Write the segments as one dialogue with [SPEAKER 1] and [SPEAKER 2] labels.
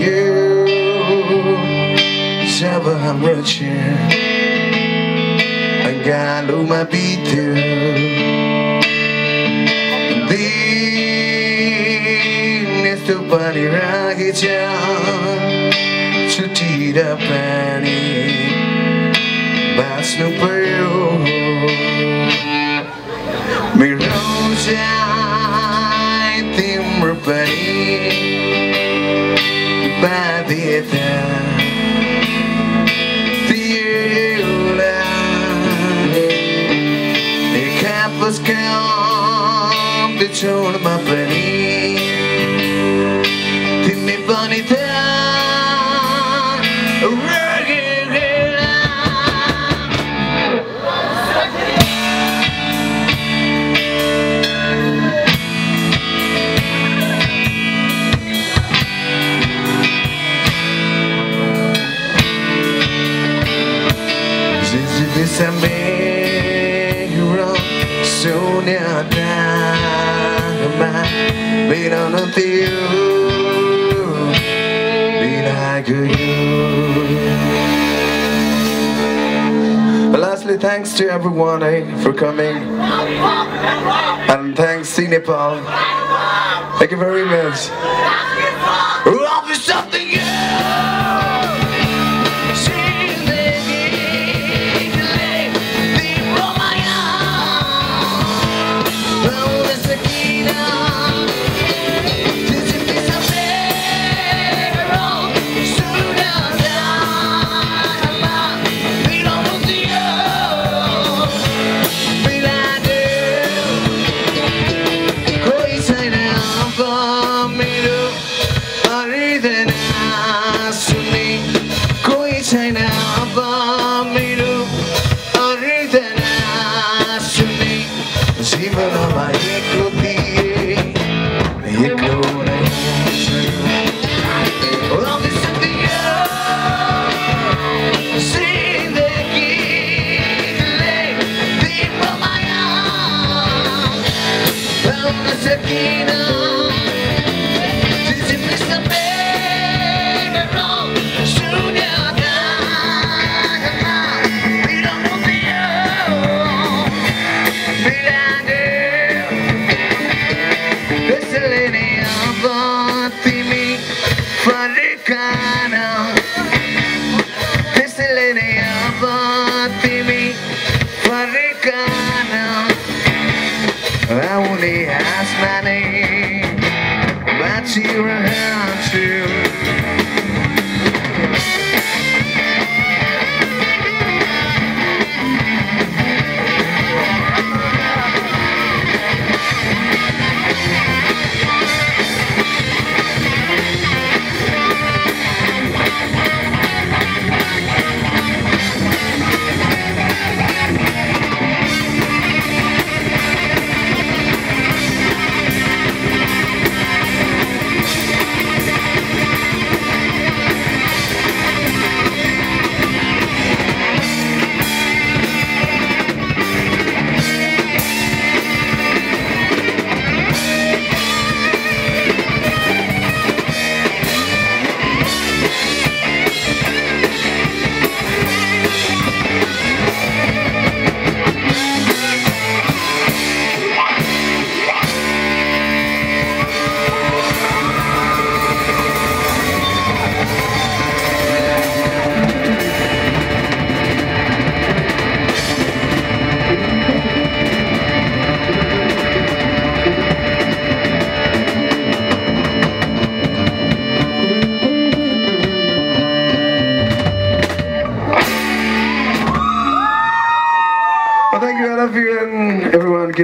[SPEAKER 1] you Selber ham rötje Agalu ma bitu Dines tu pani ragi chan Chutira pani Basnu peru Mi roja Timur pani Badita Viola E capas cam De ciò ma Samero lastly, thanks to everyone eh, for coming. And thanks, See Nepal. Thank you very much.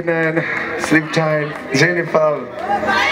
[SPEAKER 1] Night. Sleep tight. Jennifer.